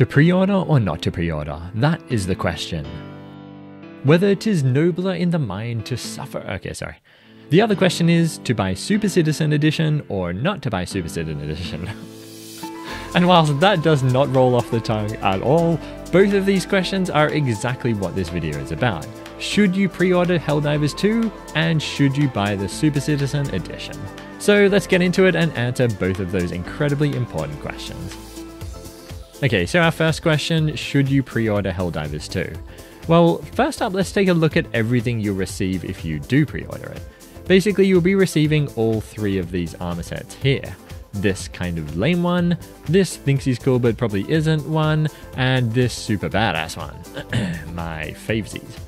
To pre-order or not to pre-order, that is the question. Whether it is nobler in the mind to suffer. Okay, sorry. The other question is to buy Super Citizen Edition or not to buy Super Citizen Edition. and whilst that does not roll off the tongue at all, both of these questions are exactly what this video is about. Should you pre-order Helldivers 2 and should you buy the Super Citizen Edition? So let's get into it and answer both of those incredibly important questions. Okay, so our first question, should you pre-order Helldivers 2? Well, first up, let's take a look at everything you'll receive if you do pre-order it. Basically, you'll be receiving all three of these armor sets here. This kind of lame one, this thinks he's cool but probably isn't one, and this super badass one. My favesies.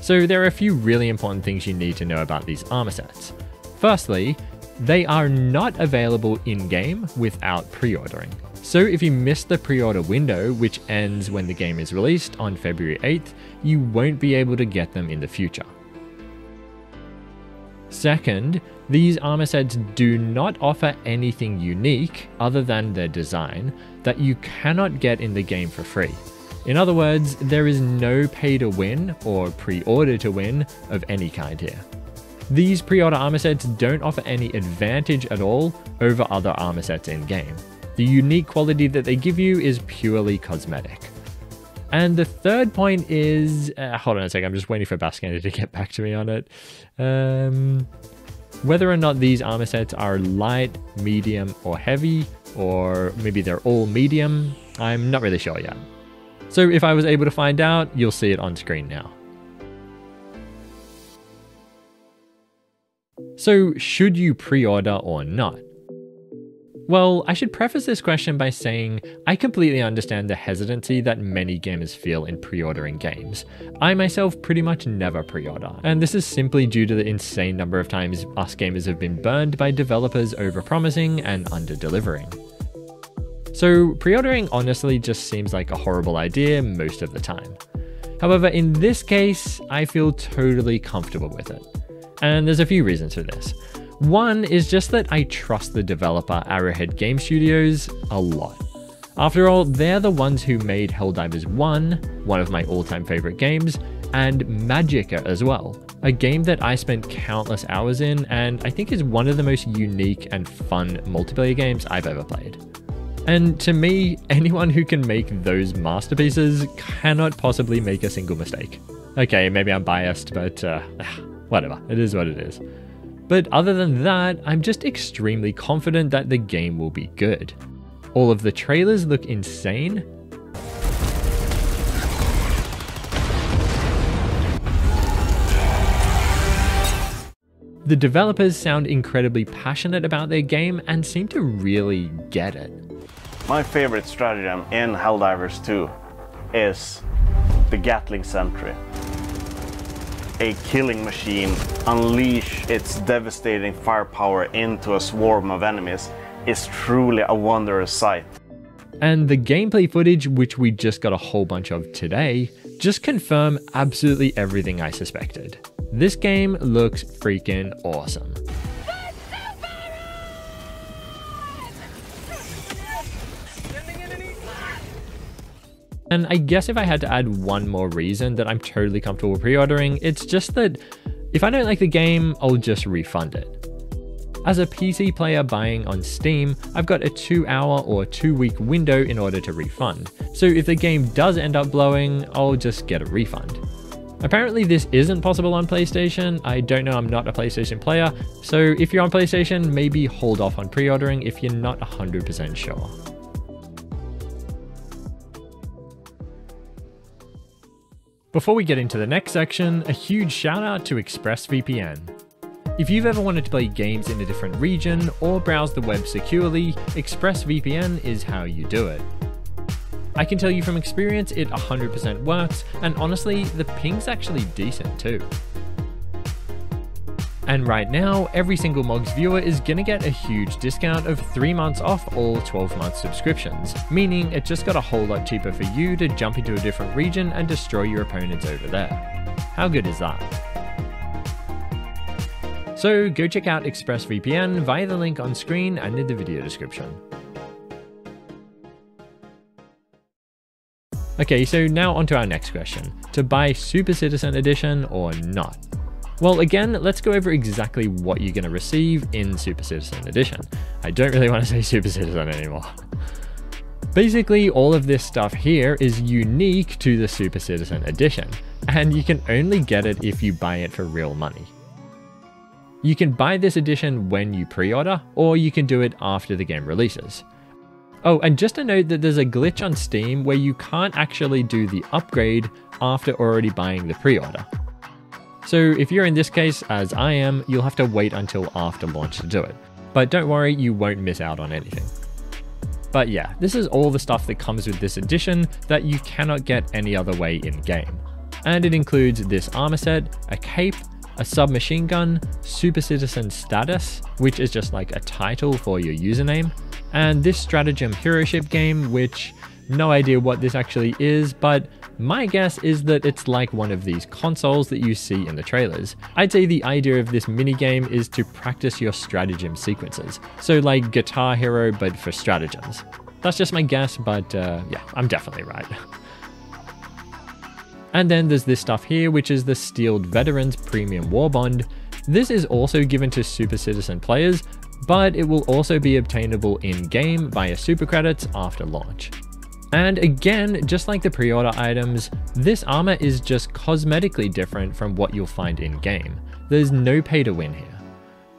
So there are a few really important things you need to know about these armor sets. Firstly, they are not available in-game without pre-ordering. So if you miss the pre-order window, which ends when the game is released on February 8th, you won't be able to get them in the future. Second, these armor sets do not offer anything unique other than their design that you cannot get in the game for free. In other words, there is no pay to win or pre-order to win of any kind here. These pre-order armor sets don't offer any advantage at all over other armor sets in game. The unique quality that they give you is purely cosmetic. And the third point is, uh, hold on a second, I'm just waiting for Baskin to get back to me on it. Um, whether or not these armor sets are light, medium, or heavy, or maybe they're all medium, I'm not really sure yet. So if I was able to find out, you'll see it on screen now. So should you pre-order or not? Well, I should preface this question by saying I completely understand the hesitancy that many gamers feel in pre ordering games. I myself pretty much never pre order, and this is simply due to the insane number of times us gamers have been burned by developers over-promising and under delivering. So, pre ordering honestly just seems like a horrible idea most of the time. However, in this case, I feel totally comfortable with it. And there's a few reasons for this. One is just that I trust the developer Arrowhead Game Studios a lot. After all, they're the ones who made Helldivers 1, one of my all-time favorite games, and Magicka as well, a game that I spent countless hours in and I think is one of the most unique and fun multiplayer games I've ever played. And to me, anyone who can make those masterpieces cannot possibly make a single mistake. Okay, maybe I'm biased, but uh, whatever, it is what it is. But other than that, I'm just extremely confident that the game will be good. All of the trailers look insane. The developers sound incredibly passionate about their game and seem to really get it. My favorite stratagem in Helldivers 2 is the Gatling Sentry a killing machine unleash its devastating firepower into a swarm of enemies is truly a wondrous sight. And the gameplay footage, which we just got a whole bunch of today, just confirm absolutely everything I suspected. This game looks freaking awesome. And I guess if I had to add one more reason that I'm totally comfortable pre-ordering, it's just that if I don't like the game, I'll just refund it. As a PC player buying on Steam, I've got a 2 hour or 2 week window in order to refund. So if the game does end up blowing, I'll just get a refund. Apparently this isn't possible on PlayStation, I don't know I'm not a PlayStation player, so if you're on PlayStation, maybe hold off on pre-ordering if you're not 100% sure. Before we get into the next section, a huge shout out to ExpressVPN. If you've ever wanted to play games in a different region or browse the web securely, ExpressVPN is how you do it. I can tell you from experience it 100% works, and honestly, the ping's actually decent too. And right now, every single Mogz viewer is gonna get a huge discount of 3 months off all 12 month subscriptions, meaning it just got a whole lot cheaper for you to jump into a different region and destroy your opponents over there. How good is that? So go check out ExpressVPN via the link on screen and in the video description. Okay, so now on to our next question. To buy Super Citizen Edition or not? Well, again, let's go over exactly what you're going to receive in Super Citizen Edition. I don't really want to say Super Citizen anymore. Basically, all of this stuff here is unique to the Super Citizen Edition, and you can only get it if you buy it for real money. You can buy this edition when you pre-order, or you can do it after the game releases. Oh, and just a note that there's a glitch on Steam where you can't actually do the upgrade after already buying the pre-order. So if you're in this case, as I am, you'll have to wait until after launch to do it. But don't worry, you won't miss out on anything. But yeah, this is all the stuff that comes with this edition that you cannot get any other way in-game. And it includes this armor set, a cape, a submachine gun, Super Citizen status, which is just like a title for your username, and this stratagem hero ship game, which no idea what this actually is, but my guess is that it's like one of these consoles that you see in the trailers. I'd say the idea of this minigame is to practice your stratagem sequences, so like Guitar Hero but for stratagems. That's just my guess, but uh, yeah, I'm definitely right. and then there's this stuff here, which is the Steeled Veterans Premium War Bond. This is also given to Super Citizen players, but it will also be obtainable in-game via super credits after launch. And again, just like the pre-order items, this armor is just cosmetically different from what you'll find in-game. There's no pay to win here.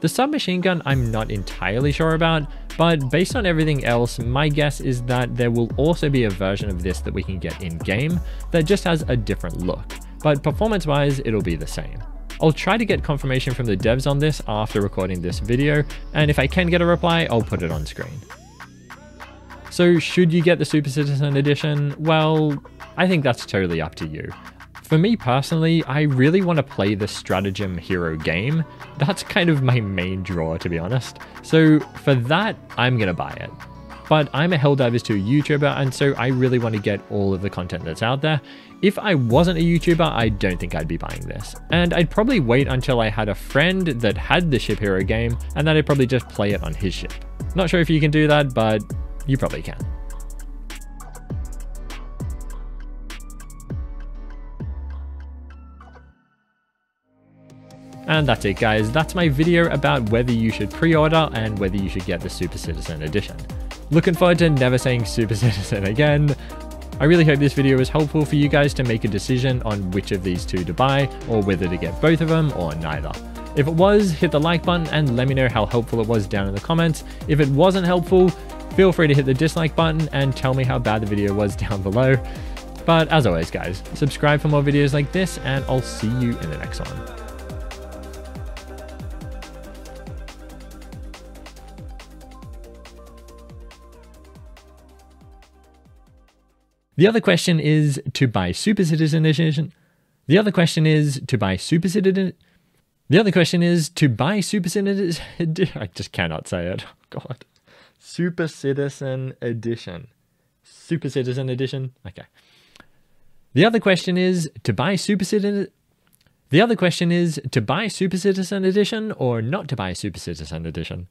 The submachine gun I'm not entirely sure about, but based on everything else, my guess is that there will also be a version of this that we can get in-game that just has a different look, but performance-wise it'll be the same. I'll try to get confirmation from the devs on this after recording this video, and if I can get a reply, I'll put it on screen. So should you get the Super Citizen Edition? Well, I think that's totally up to you. For me personally, I really want to play the stratagem hero game. That's kind of my main draw, to be honest. So for that, I'm gonna buy it. But I'm a Helldivers 2 YouTuber, and so I really want to get all of the content that's out there. If I wasn't a YouTuber, I don't think I'd be buying this. And I'd probably wait until I had a friend that had the Ship Hero game, and then I'd probably just play it on his ship. Not sure if you can do that, but you probably can. And that's it guys, that's my video about whether you should pre-order and whether you should get the Super Citizen Edition. Looking forward to never saying Super Citizen again. I really hope this video was helpful for you guys to make a decision on which of these two to buy, or whether to get both of them or neither. If it was, hit the like button and let me know how helpful it was down in the comments. If it wasn't helpful, feel free to hit the dislike button and tell me how bad the video was down below. But as always guys, subscribe for more videos like this and I'll see you in the next one. The other question is to buy Super Citizen Edition. The other question is to buy Super Citizen. The other question is to buy Super Citizen. I just cannot say it. God. Super Citizen Edition. Super Citizen Edition. Okay. The other question is to buy Super Citizen. The other question is to buy Super Citizen Edition or not to buy Super Citizen Edition.